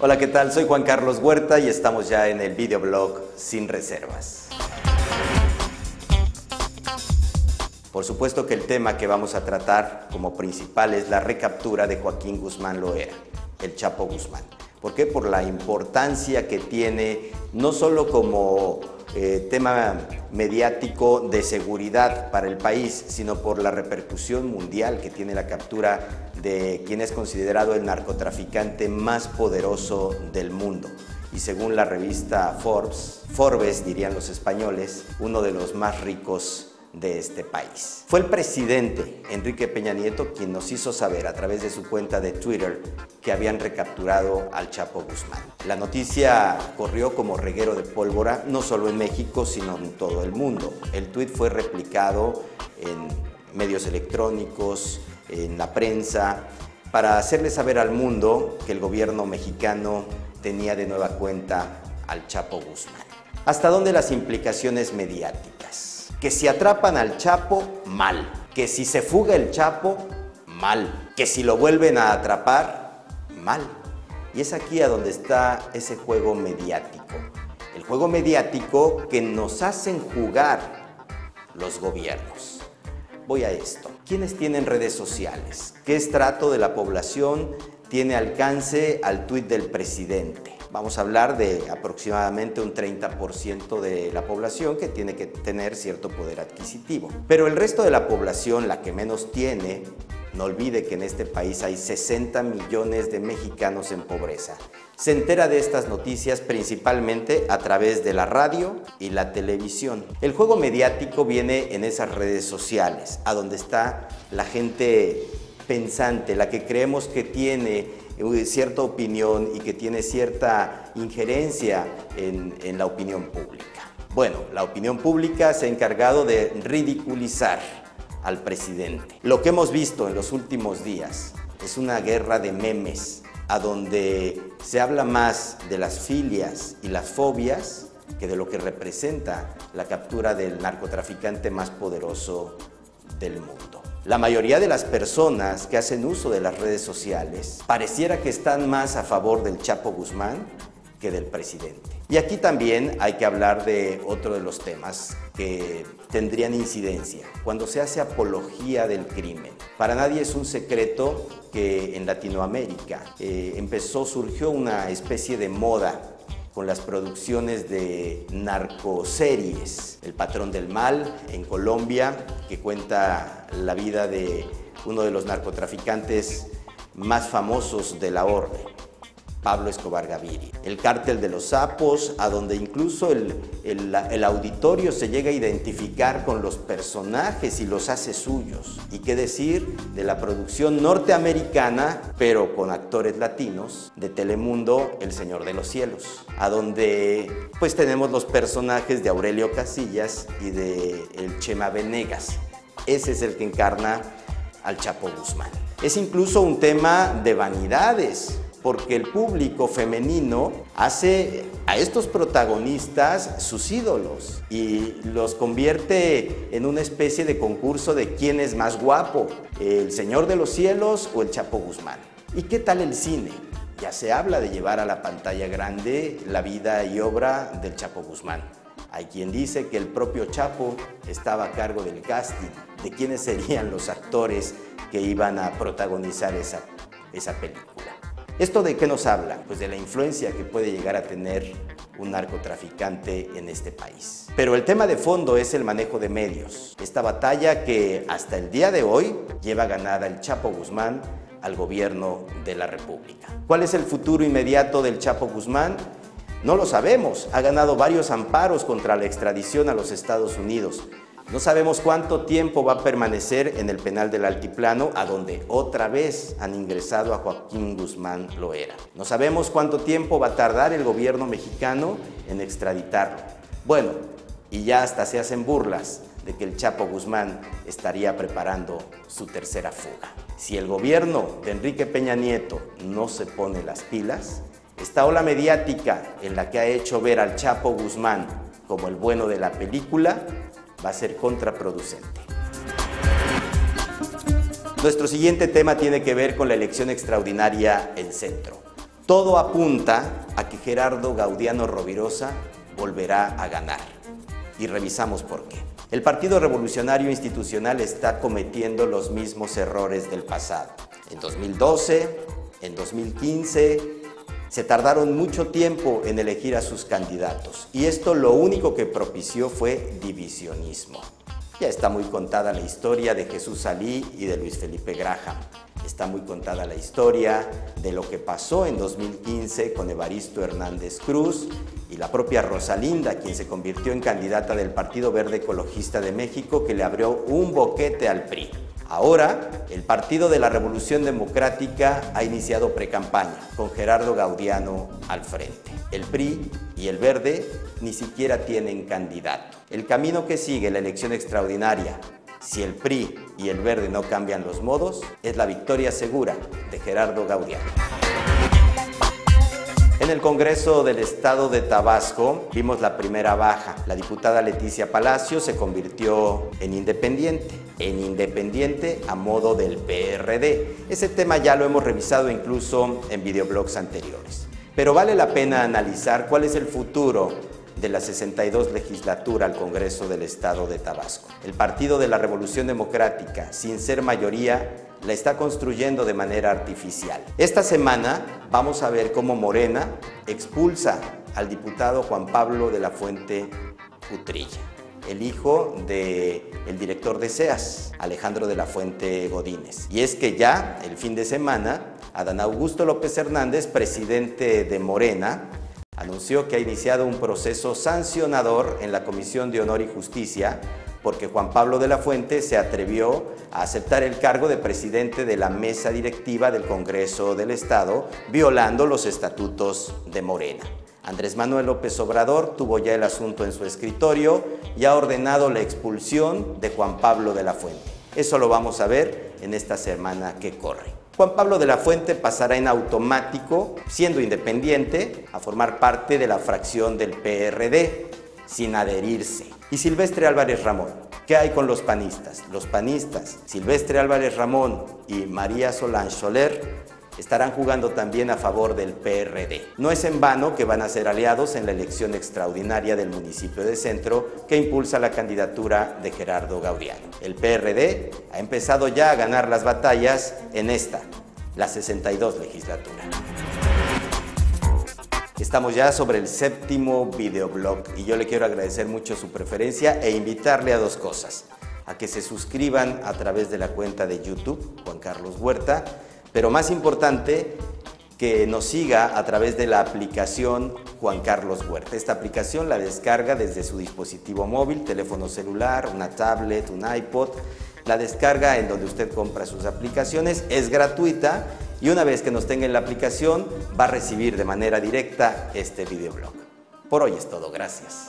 Hola, ¿qué tal? Soy Juan Carlos Huerta y estamos ya en el videoblog Sin Reservas. Por supuesto que el tema que vamos a tratar como principal es la recaptura de Joaquín Guzmán Loera, el Chapo Guzmán. ¿Por qué? Por la importancia que tiene no solo como eh, tema mediático de seguridad para el país, sino por la repercusión mundial que tiene la captura de quien es considerado el narcotraficante más poderoso del mundo. Y según la revista Forbes, Forbes dirían los españoles, uno de los más ricos de este país. Fue el presidente Enrique Peña Nieto quien nos hizo saber a través de su cuenta de Twitter que habían recapturado al Chapo Guzmán. La noticia corrió como reguero de pólvora, no solo en México, sino en todo el mundo. El tweet fue replicado en medios electrónicos, en la prensa, para hacerle saber al mundo que el gobierno mexicano tenía de nueva cuenta al Chapo Guzmán. ¿Hasta dónde las implicaciones mediáticas? Que si atrapan al Chapo, mal. Que si se fuga el Chapo, mal. Que si lo vuelven a atrapar, mal. Y es aquí a donde está ese juego mediático. El juego mediático que nos hacen jugar los gobiernos voy a esto. ¿Quiénes tienen redes sociales? ¿Qué estrato de la población tiene alcance al tuit del presidente? Vamos a hablar de aproximadamente un 30% de la población que tiene que tener cierto poder adquisitivo. Pero el resto de la población, la que menos tiene, no olvide que en este país hay 60 millones de mexicanos en pobreza. Se entera de estas noticias principalmente a través de la radio y la televisión. El juego mediático viene en esas redes sociales, a donde está la gente pensante, la que creemos que tiene eh, cierta opinión y que tiene cierta injerencia en, en la opinión pública. Bueno, la opinión pública se ha encargado de ridiculizar al presidente. Lo que hemos visto en los últimos días es una guerra de memes, a donde se habla más de las filias y las fobias que de lo que representa la captura del narcotraficante más poderoso del mundo. La mayoría de las personas que hacen uso de las redes sociales pareciera que están más a favor del Chapo Guzmán que del presidente. Y aquí también hay que hablar de otro de los temas que tendrían incidencia, cuando se hace apología del crimen. Para nadie es un secreto que en Latinoamérica eh, empezó, surgió una especie de moda con las producciones de narcoseries. El patrón del mal en Colombia, que cuenta la vida de uno de los narcotraficantes más famosos de la orden. Pablo Escobar Gaviria. El cártel de los sapos, a donde incluso el, el, auditorio se llega a identificar con los personajes y los hace suyos. Y qué decir de la producción norteamericana, pero con actores latinos, de Telemundo, El Señor de los Cielos, a donde pues tenemos los personajes de Aurelio Casillas y de el Chema Venegas. Ese es el que encarna al Chapo Guzmán. Es incluso un tema de vanidades, porque el público femenino hace a estos protagonistas sus ídolos y los convierte en una especie de concurso de quién es más guapo, el Señor de los Cielos o el Chapo Guzmán. ¿Y qué tal el cine? Ya se habla de llevar a la pantalla grande la vida y obra del Chapo Guzmán. Hay quien dice que el propio Chapo estaba a cargo del casting, de quiénes serían los actores que iban a protagonizar esa, esa película. ¿Esto de qué nos habla? Pues de la influencia que puede llegar a tener un narcotraficante en este país. Pero el tema de fondo es el manejo de medios. Esta batalla que hasta el día de hoy lleva ganada el Chapo Guzmán al gobierno de la República. ¿Cuál es el futuro inmediato del Chapo Guzmán? No lo sabemos. Ha ganado varios amparos contra la extradición a los Estados Unidos. No sabemos cuánto tiempo va a permanecer en el penal del Altiplano, a donde otra vez han ingresado a Joaquín Guzmán Loera. No sabemos cuánto tiempo va a tardar el gobierno mexicano en extraditarlo. Bueno, y ya hasta se hacen burlas de que el Chapo Guzmán estaría preparando su tercera fuga. Si el gobierno de Enrique Peña Nieto no se pone las pilas, esta ola mediática en la que ha hecho ver al Chapo Guzmán como el bueno de la película va a ser contraproducente. Nuestro siguiente tema tiene que ver con la elección extraordinaria en centro. Todo apunta a que Gerardo Gaudiano Rovirosa volverá a ganar. Y revisamos por qué. El Partido Revolucionario Institucional está cometiendo los mismos errores del pasado. En 2012, en 2015, se tardaron mucho tiempo en elegir a sus candidatos y esto lo único que propició fue divisionismo. Ya está muy contada la historia de Jesús Salí y de Luis Felipe Graham. Está muy contada la historia de lo que pasó en 2015 con Evaristo Hernández Cruz y la propia Rosalinda, quien se convirtió en candidata del Partido Verde Ecologista de México, que le abrió un boquete al PRI. Ahora, el Partido de la Revolución Democrática ha iniciado precampaña con Gerardo Gaudiano al frente. El PRI y el Verde ni siquiera tienen candidato. El camino que sigue la elección extraordinaria, si el PRI y el Verde no cambian los modos, es la victoria segura de Gerardo Gaudiano. En el Congreso del Estado de Tabasco vimos la primera baja. La diputada Leticia Palacio se convirtió en independiente, en independiente a modo del PRD. Ese tema ya lo hemos revisado incluso en videoblogs anteriores. Pero vale la pena analizar cuál es el futuro de la 62 legislatura al Congreso del Estado de Tabasco. El Partido de la Revolución Democrática, sin ser mayoría, la está construyendo de manera artificial. Esta semana vamos a ver cómo Morena expulsa al diputado Juan Pablo de la Fuente Utrilla, el hijo del el director de SEAS, Alejandro de la Fuente Godínez. Y es que ya el fin de semana, Adán Augusto López Hernández, presidente de Morena, anunció que ha iniciado un proceso sancionador en la Comisión de Honor y Justicia porque Juan Pablo de la Fuente se atrevió a aceptar el cargo de presidente de la mesa directiva del Congreso del Estado, violando los estatutos de Morena. Andrés Manuel López Obrador tuvo ya el asunto en su escritorio y ha ordenado la expulsión de Juan Pablo de la Fuente. Eso lo vamos a ver en esta semana que corre. Juan Pablo de la Fuente pasará en automático, siendo independiente, a formar parte de la fracción del PRD, sin adherirse. Y Silvestre Álvarez Ramón, ¿qué hay con los panistas? Los panistas, Silvestre Álvarez Ramón y María Solange Soler, estarán jugando también a favor del PRD. No es en vano que van a ser aliados en la elección extraordinaria del municipio de Centro que impulsa la candidatura de Gerardo Gaudiano. El PRD ha empezado ya a ganar las batallas en esta, la 62 legislatura. Estamos ya sobre el séptimo videoblog y yo le quiero agradecer mucho su preferencia e invitarle a dos cosas. A que se suscriban a través de la cuenta de YouTube, Juan Carlos Huerta, pero más importante, que nos siga a través de la aplicación Juan Carlos Huerta. Esta aplicación la descarga desde su dispositivo móvil, teléfono celular, una tablet, un iPod. La descarga en donde usted compra sus aplicaciones, es gratuita y una vez que nos tenga en la aplicación va a recibir de manera directa este videoblog. Por hoy es todo, gracias.